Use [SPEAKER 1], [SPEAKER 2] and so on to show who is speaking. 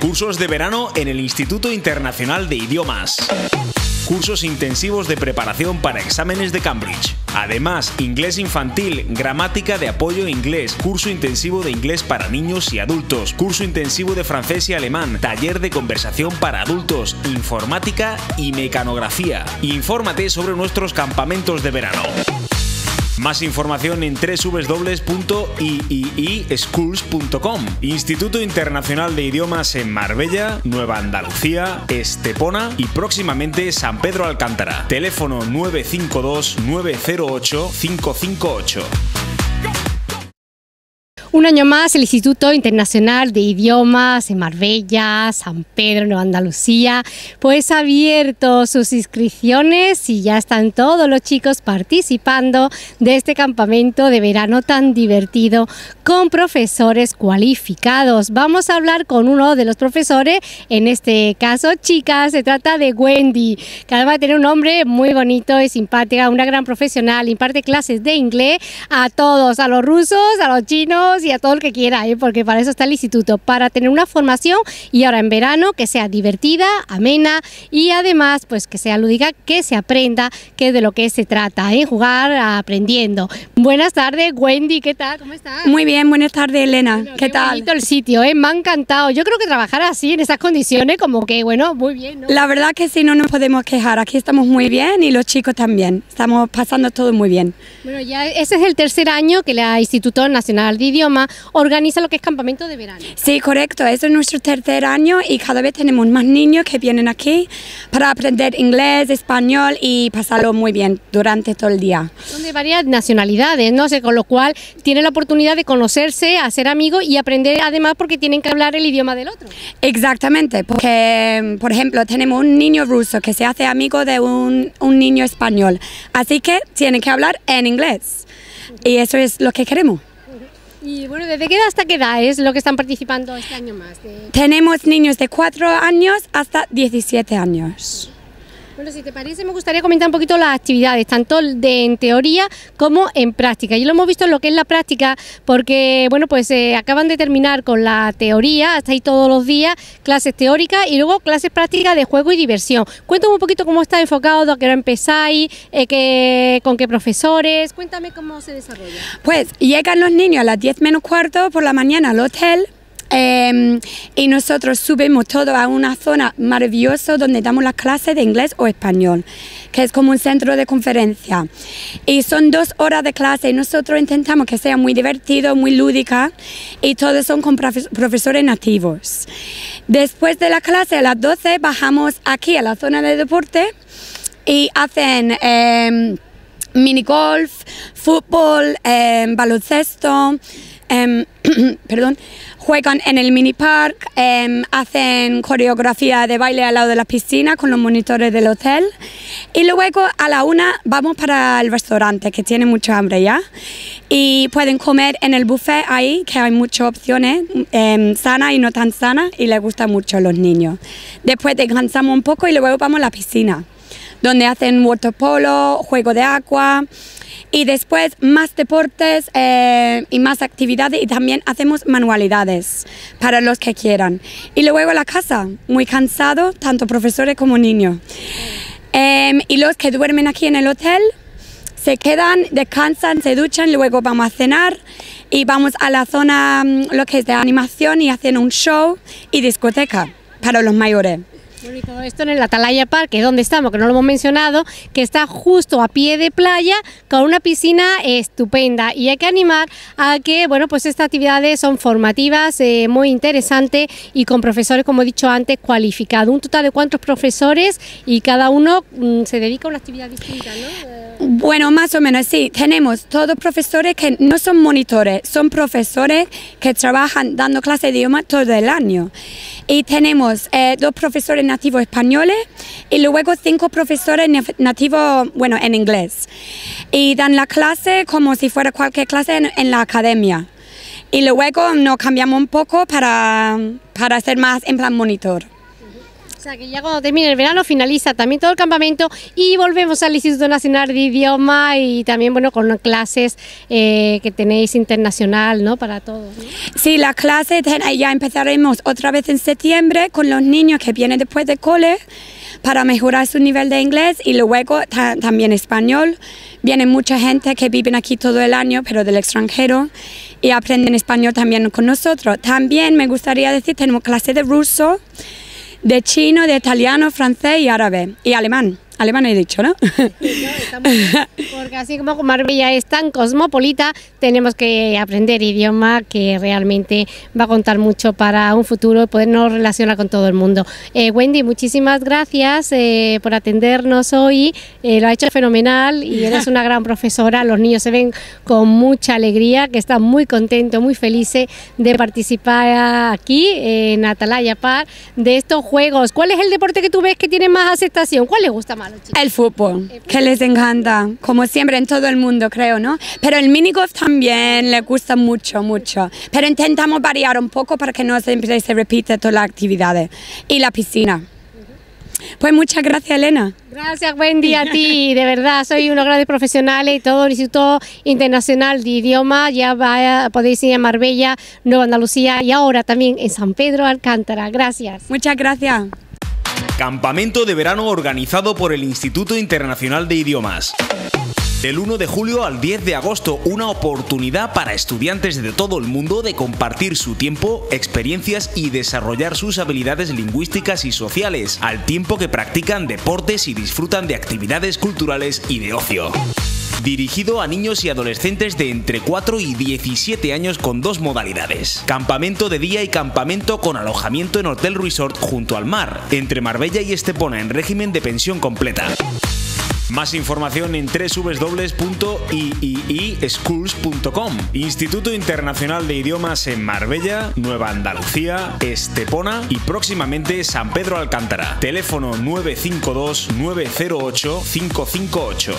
[SPEAKER 1] Cursos de verano en el Instituto Internacional de Idiomas. Cursos intensivos de preparación para exámenes de Cambridge. Además, inglés infantil, gramática de apoyo inglés, curso intensivo de inglés para niños y adultos, curso intensivo de francés y alemán, taller de conversación para adultos, informática y mecanografía. Infórmate sobre nuestros campamentos de verano. Más información en www.iiischools.com. Instituto Internacional de Idiomas en Marbella, Nueva Andalucía, Estepona y próximamente San Pedro Alcántara. Teléfono 952 908 558.
[SPEAKER 2] Un año más, el Instituto Internacional de Idiomas en Marbella, San Pedro, Nueva Andalucía, pues ha abierto sus inscripciones y ya están todos los chicos participando de este campamento de verano tan divertido con profesores cualificados. Vamos a hablar con uno de los profesores, en este caso, chicas, se trata de Wendy, que además tiene un nombre muy bonito y simpática, una gran profesional, imparte clases de inglés a todos, a los rusos, a los chinos y a todo el que quiera, ¿eh? porque para eso está el instituto, para tener una formación y ahora en verano que sea divertida, amena y además pues que sea lúdica, que se aprenda que de lo que se trata, ¿eh? jugar aprendiendo. Buenas tardes, Wendy, ¿qué tal? ¿Cómo estás?
[SPEAKER 3] Muy bien, buenas tardes, Elena. ¿Qué, qué tal?
[SPEAKER 2] Bonito el sitio, ¿eh? me ha encantado. Yo creo que trabajar así, en esas condiciones, como que, bueno, muy bien. ¿no?
[SPEAKER 3] La verdad que sí, no nos podemos quejar. Aquí estamos muy bien y los chicos también. Estamos pasando todo muy bien.
[SPEAKER 2] Bueno, ya ese es el tercer año que la Instituto Nacional de Organiza lo que es campamento de verano.
[SPEAKER 3] Sí, correcto. Eso es nuestro tercer año y cada vez tenemos más niños que vienen aquí para aprender inglés, español y pasarlo muy bien durante todo el día.
[SPEAKER 2] Son de varias nacionalidades, no sé, con lo cual tienen la oportunidad de conocerse, hacer amigos y aprender además porque tienen que hablar el idioma del otro.
[SPEAKER 3] Exactamente, porque por ejemplo tenemos un niño ruso que se hace amigo de un, un niño español, así que tienen que hablar en inglés y eso es lo que queremos.
[SPEAKER 2] Y bueno, ¿desde qué edad hasta qué edad es lo que están participando este año más?
[SPEAKER 3] Tenemos niños de 4 años hasta 17 años.
[SPEAKER 2] Bueno, si te parece, me gustaría comentar un poquito las actividades, tanto de en teoría como en práctica. Y lo hemos visto en lo que es la práctica, porque, bueno, pues eh, acaban de terminar con la teoría, hasta ahí todos los días, clases teóricas y luego clases prácticas de juego y diversión. Cuéntame un poquito cómo está enfocado, a qué hora empezáis, eh, con qué profesores, cuéntame cómo se desarrolla.
[SPEAKER 3] Pues llegan los niños a las 10 menos cuarto por la mañana al hotel eh, y nosotros subimos todo a una zona maravillosa donde damos las clases de inglés o español, que es como un centro de conferencia. Y son dos horas de clase y nosotros intentamos que sea muy divertido, muy lúdica y todos son con profesores nativos. Después de la clase a las 12 bajamos aquí a la zona de deporte y hacen... Eh, mini golf, fútbol, eh, baloncesto, eh, perdón, juegan en el mini park, eh, hacen coreografía de baile al lado de la piscina con los monitores del hotel. Y luego a la una vamos para el restaurante que tiene mucha hambre ya. Y pueden comer en el buffet ahí que hay muchas opciones eh, sana y no tan sana y les gusta mucho a los niños. Después descansamos un poco y luego vamos a la piscina donde hacen waterpolo, juego de agua y después más deportes eh, y más actividades y también hacemos manualidades para los que quieran. Y luego la casa, muy cansado, tanto profesores como niños. Eh, y los que duermen aquí en el hotel se quedan, descansan, se duchan, luego vamos a cenar y vamos a la zona, lo que es de animación y hacen un show y discoteca para los mayores.
[SPEAKER 2] Bueno, y todo esto en el Atalaya Park, que es donde estamos, que no lo hemos mencionado, que está justo a pie de playa con una piscina estupenda. Y hay que animar a que, bueno, pues estas actividades son formativas, eh, muy interesantes y con profesores, como he dicho antes, cualificados. Un total de cuántos profesores y cada uno mm, se dedica a una actividad distinta, ¿no?
[SPEAKER 3] Bueno, más o menos, sí. Tenemos todos profesores que no son monitores, son profesores que trabajan dando clases de idioma todo el año. Y tenemos eh, dos profesores nativos españoles y luego cinco profesores nativos, bueno, en inglés. Y dan la clase como si fuera cualquier clase en, en la academia. Y luego nos cambiamos un poco para, para ser más en plan monitor.
[SPEAKER 2] O sea que ya cuando termine el verano finaliza también todo el campamento y volvemos al Instituto Nacional de Idioma y también bueno con clases eh, que tenéis internacional, ¿no? Para todos.
[SPEAKER 3] Sí, las clases ya empezaremos otra vez en septiembre con los niños que vienen después de cole para mejorar su nivel de inglés y luego también español. Viene mucha gente que viven aquí todo el año, pero del extranjero, y aprenden español también con nosotros. También me gustaría decir, tenemos clase de ruso de chino, de italiano, francés y árabe y alemán. Alemán he dicho, ¿no?
[SPEAKER 2] porque así como Marbella es tan cosmopolita, tenemos que aprender idioma que realmente va a contar mucho para un futuro y podernos relacionar con todo el mundo. Eh, Wendy, muchísimas gracias eh, por atendernos hoy. Eh, lo ha hecho fenomenal y eres una gran profesora. Los niños se ven con mucha alegría, que están muy contentos, muy felices de participar aquí en Atalaya Par de estos juegos. ¿Cuál es el deporte que tú ves que tiene más aceptación? ¿Cuál le gusta más?
[SPEAKER 3] El fútbol, que les encanta, como siempre en todo el mundo creo, ¿no? Pero el minigolf también les gusta mucho, mucho. Pero intentamos variar un poco para que no siempre se repita todas las actividades. Y la piscina. Pues muchas gracias, Elena.
[SPEAKER 2] Gracias, Wendy, a ti. De verdad, soy unos grandes profesionales y todo el Instituto Internacional de Idioma. Ya podéis ir a Marbella, Nueva Andalucía y ahora también en San Pedro Alcántara. Gracias.
[SPEAKER 3] Muchas gracias.
[SPEAKER 1] Campamento de verano organizado por el Instituto Internacional de Idiomas. Del 1 de julio al 10 de agosto, una oportunidad para estudiantes de todo el mundo de compartir su tiempo, experiencias y desarrollar sus habilidades lingüísticas y sociales, al tiempo que practican deportes y disfrutan de actividades culturales y de ocio dirigido a niños y adolescentes de entre 4 y 17 años con dos modalidades, campamento de día y campamento con alojamiento en Hotel Resort junto al mar, entre Marbella y Estepona en régimen de pensión completa. Más información en www.iiischools.com Instituto Internacional de Idiomas en Marbella, Nueva Andalucía, Estepona y próximamente San Pedro Alcántara. Teléfono 952 908 558.